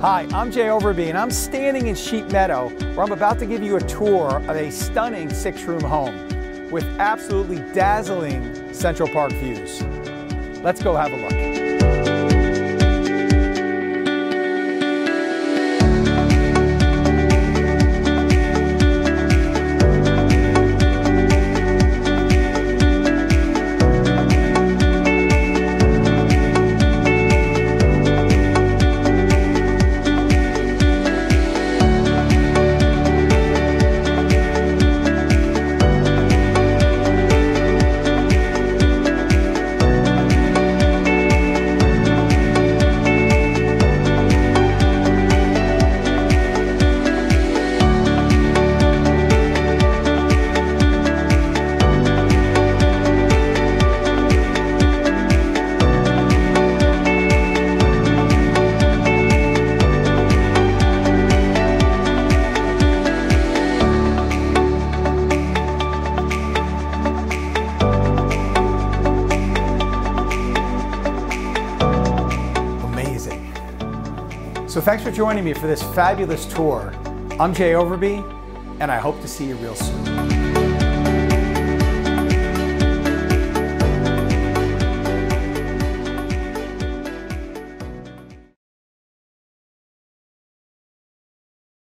Hi, I'm Jay Overbye and I'm standing in Sheep Meadow where I'm about to give you a tour of a stunning six room home with absolutely dazzling Central Park views. Let's go have a look. So thanks for joining me for this fabulous tour. I'm Jay Overbye, and I hope to see you real soon.